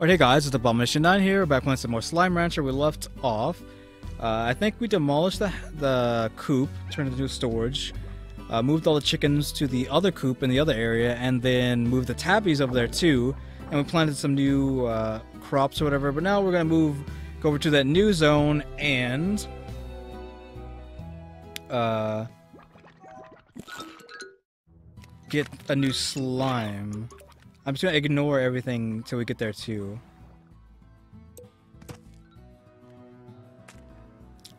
Alright, hey guys, it's Abomination 9 here. We're back playing some more Slime Rancher. We left off. Uh, I think we demolished the, the coop, turned it into storage, uh, moved all the chickens to the other coop in the other area, and then moved the tabbies over there too. And we planted some new uh, crops or whatever. But now we're gonna move, go over to that new zone and uh, get a new slime. I'm just gonna ignore everything till we get there too.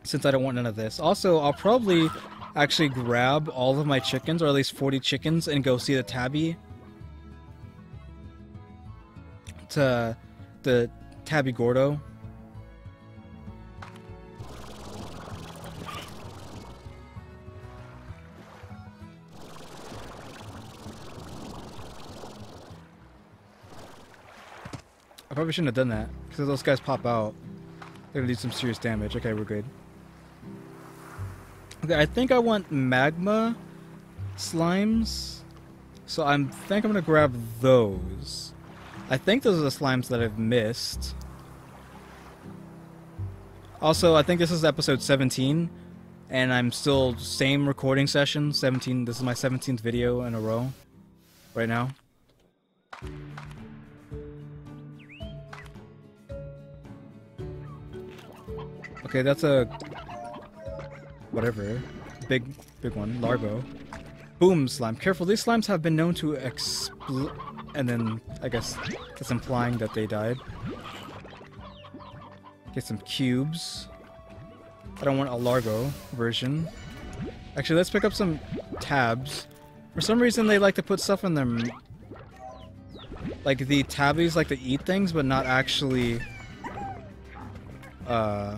Since I don't want none of this. Also, I'll probably actually grab all of my chickens, or at least 40 chickens, and go see the tabby. To the tabby Gordo. I probably shouldn't have done that, because if those guys pop out, they're gonna do some serious damage. Okay, we're good. Okay, I think I want magma slimes, so I think I'm gonna grab those. I think those are the slimes that I've missed. Also, I think this is episode 17, and I'm still same recording session. 17. This is my 17th video in a row, right now. Okay, that's a whatever. Big big one. Largo. Boom slime. Careful, these slimes have been known to explode and then I guess that's implying that they died. Get some cubes. I don't want a Largo version. Actually, let's pick up some tabs. For some reason, they like to put stuff in them. Like, the tabbies like to eat things, but not actually... Uh...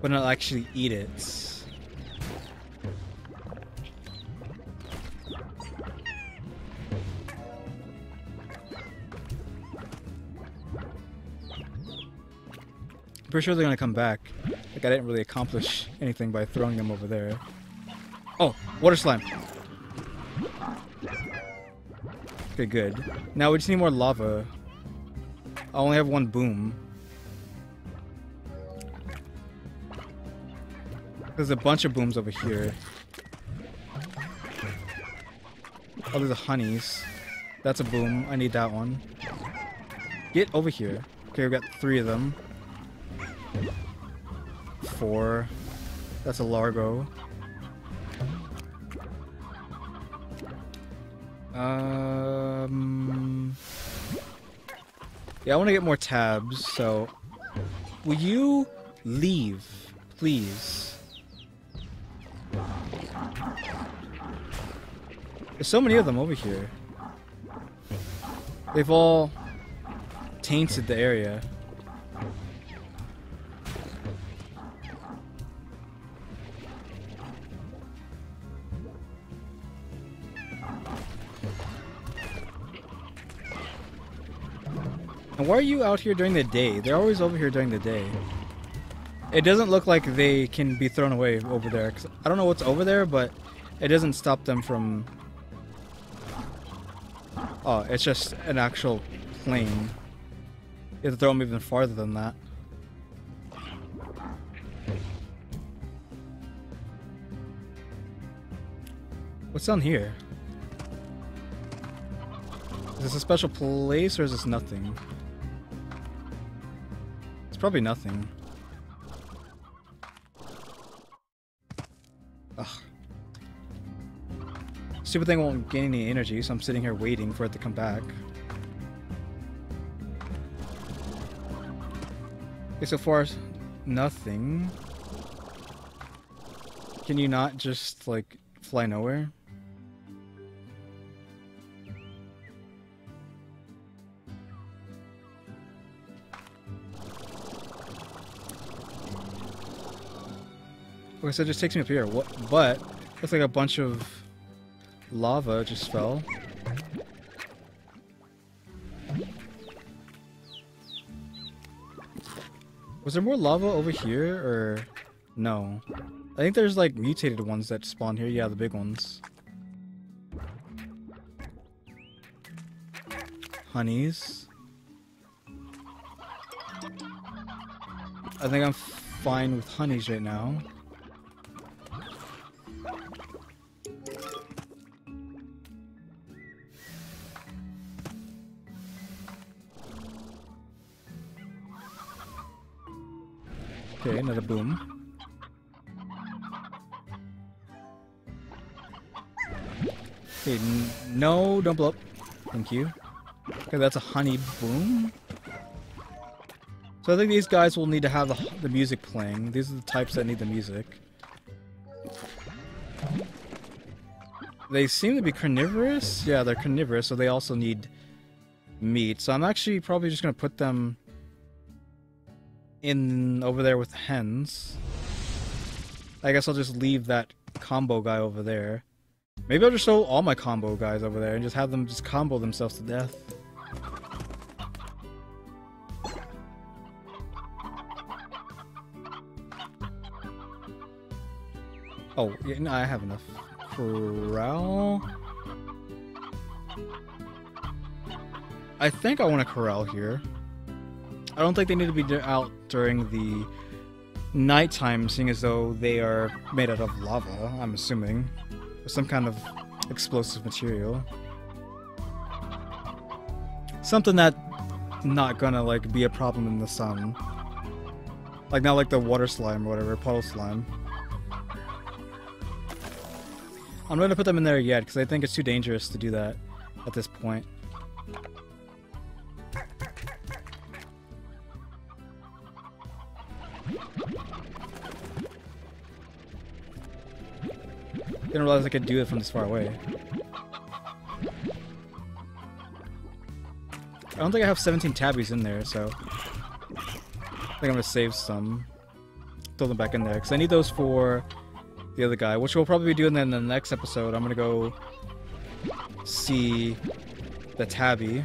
but not actually eat it. I'm pretty sure they're gonna come back. Like I didn't really accomplish anything by throwing them over there. Oh, water slime. Okay, good. Now we just need more lava. I only have one boom. There's a bunch of booms over here. Oh, there's a honeys. That's a boom. I need that one. Get over here. Okay, we've got three of them. Four. That's a Largo. Um. Yeah, I want to get more tabs, so. Will you leave, please? There's so many of them over here. They've all tainted the area. And why are you out here during the day? They're always over here during the day. It doesn't look like they can be thrown away over there. I don't know what's over there, but it doesn't stop them from... Oh, it's just an actual plane. You have to throw them even farther than that. What's down here? Is this a special place or is this nothing? It's probably nothing. Ugh. Stupid thing won't gain any energy, so I'm sitting here waiting for it to come back. Okay, so far, nothing. Can you not just, like, fly nowhere? Okay, so it just takes me up here. What? But looks like a bunch of lava just fell. Was there more lava over here, or no? I think there's like mutated ones that spawn here. Yeah, the big ones. honeys. I think I'm fine with honeys right now. No, don't blow up. Thank you. Okay, that's a honey boom. So I think these guys will need to have the, the music playing. These are the types that need the music. They seem to be carnivorous. Yeah, they're carnivorous, so they also need meat. So I'm actually probably just going to put them in over there with hens. I guess I'll just leave that combo guy over there. Maybe I'll just show all my combo guys over there and just have them just combo themselves to death. Oh, yeah, no, I have enough. Corral? I think I want a corral here. I don't think they need to be out during the nighttime, seeing as though they are made out of lava, I'm assuming. Some kind of explosive material. Something that not gonna like be a problem in the sun. Like not like the water slime or whatever, puddle slime. I'm not gonna put them in there yet because I think it's too dangerous to do that at this point. Realize I could do it from this far away. I don't think I have 17 tabbies in there, so... I think I'm gonna save some. Throw them back in there, because I need those for the other guy, which we'll probably be doing in the next episode. I'm gonna go see the tabby.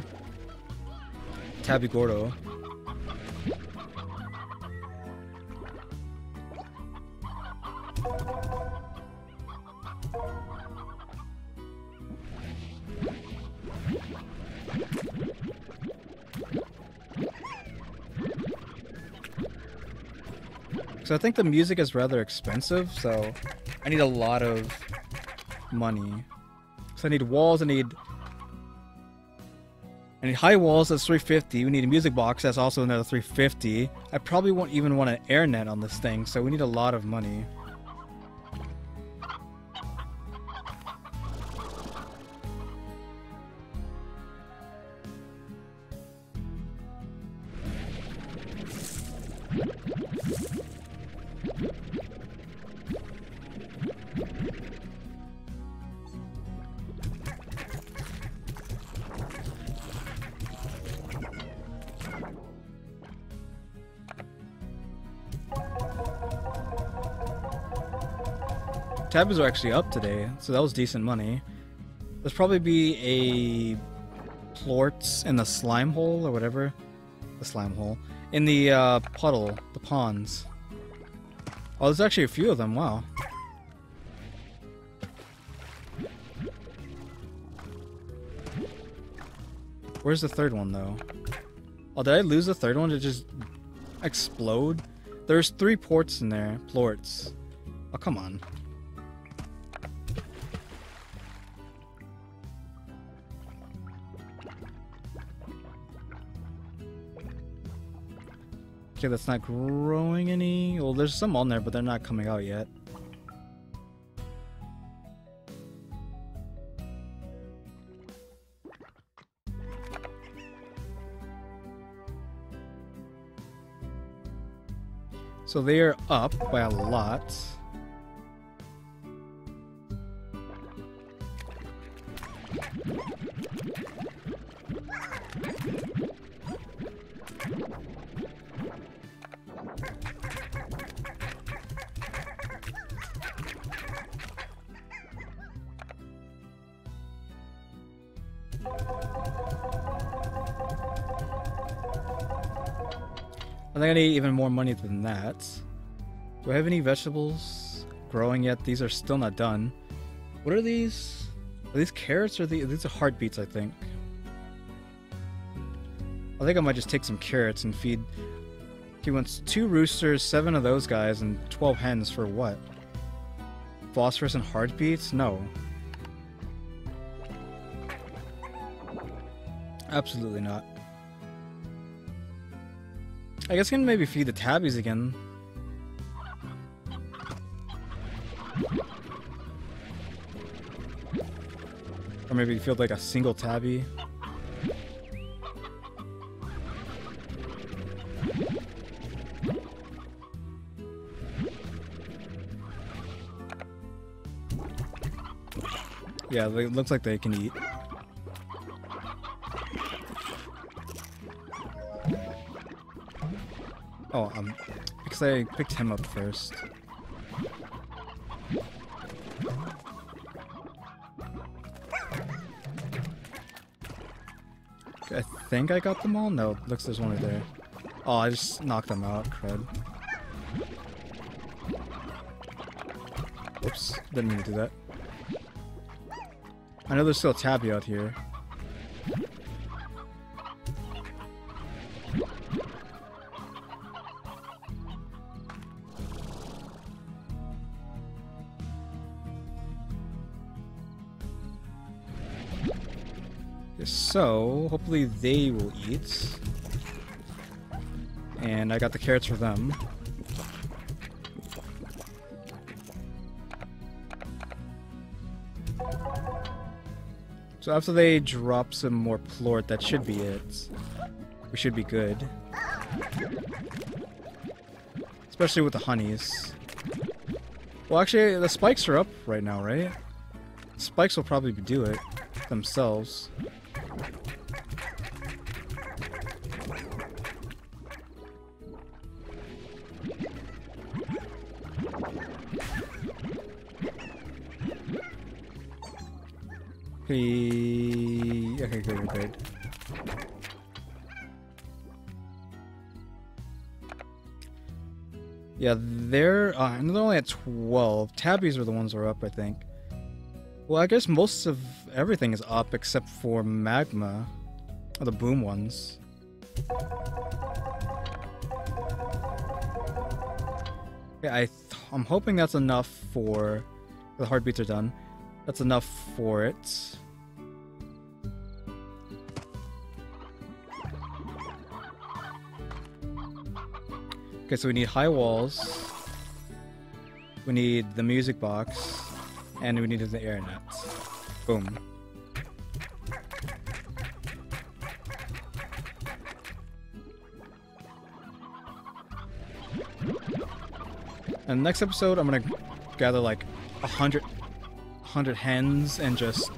Tabby Gordo. So I think the music is rather expensive, so I need a lot of money. So I need walls, I need I need high walls, that's 350. We need a music box, that's also another 350. I probably won't even want an air net on this thing, so we need a lot of money. Tabbies are actually up today, so that was decent money. There's probably be a plorts in the slime hole or whatever. The slime hole. In the uh, puddle, the ponds. Oh, there's actually a few of them, wow. Where's the third one, though? Oh, did I lose the third one to just explode? There's three ports in there. Plorts. Oh, come on. That's not growing any. Well, there's some on there, but they're not coming out yet. So they are up by a lot. Think I need even more money than that. Do I have any vegetables growing yet? These are still not done. What are these? Are these carrots or these? These are heart beets, I think. I think I might just take some carrots and feed. He wants two roosters, seven of those guys, and 12 hens for what? Phosphorus and heart beets? No. Absolutely not. I guess I can maybe feed the tabbies again. Or maybe field like a single tabby. Yeah, it looks like they can eat. Oh, um, because I picked him up first. I think I got them all? No, looks there's one right there. Oh, I just knocked them out, crud. Oops, didn't mean to do that. I know there's still a tabby out here. So, hopefully they will eat. And I got the carrots for them. So after they drop some more plort, that should be it. We should be good. Especially with the honeys. Well, actually, the spikes are up right now, right? Spikes will probably do it themselves. Okay, good, good. Yeah, they're, uh, they're only at 12. Tabbies are the ones that are up, I think. Well, I guess most of everything is up except for magma. Or the boom ones. Yeah, I I'm hoping that's enough for... The heart beets are done. That's enough for it. Okay, so we need high walls. We need the music box. And we need the air nets. Boom. And next episode, I'm gonna gather like a hundred hundred hens and just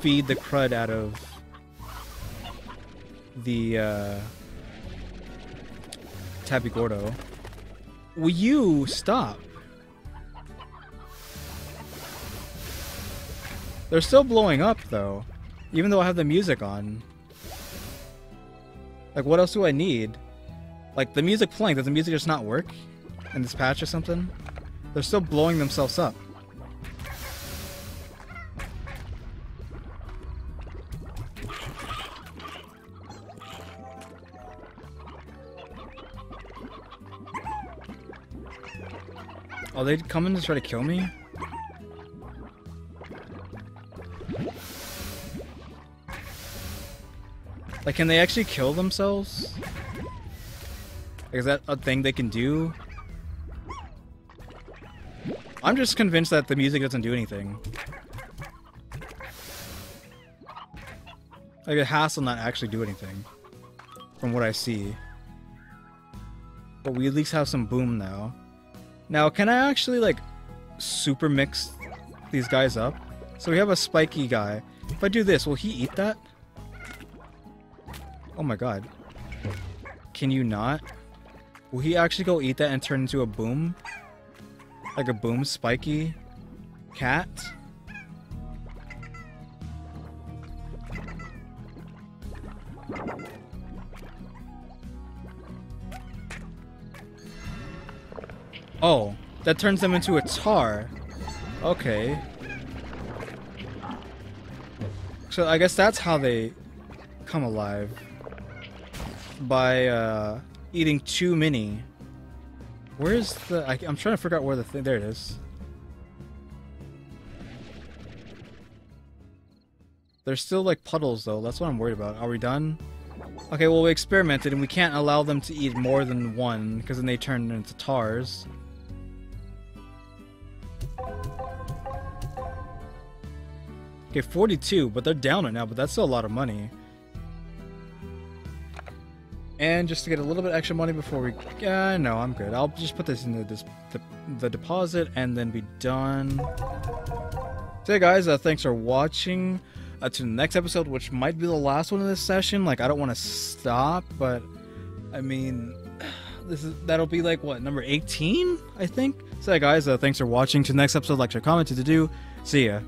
feed the crud out of the uh, Tabby Gordo. Will you stop? They're still blowing up though, even though I have the music on. Like, what else do I need? Like, the music playing, does the music just not work in this patch or something? They're still blowing themselves up. Are they coming to try to kill me? Like, can they actually kill themselves? Is that a thing they can do? I'm just convinced that the music doesn't do anything. Like, it has to not actually do anything. From what I see. But we at least have some boom now. Now, can I actually, like, super mix these guys up? So we have a spiky guy. If I do this, will he eat that? Oh my god. Can you not? Will he actually go eat that and turn into a boom? Like a boom spiky cat? Oh, that turns them into a Tarr. Okay. So I guess that's how they come alive. by uh, eating too many. Where's the? I, I'm trying to figure out where the thing. There it is. There's still like puddles though. That's what I'm worried about. Are we done? Okay, well we experimented and we can't allow them to eat more than one because then they turn into Tarrs. Okay, 42, but they're down right now, but that's still a lot of money. And just to get a little bit extra money before we... Uh, no, I'm good. I'll just put this into this, the, the deposit and then be done. So guys, uh, thanks for watching. Uh, to the next episode, which might be the last one of this session. Like, I don't want to stop, but... I mean... This is that'll be like what number 18 I think. So guys, uh, thanks for watching. To the next episode, like, share, comment, to do. See ya.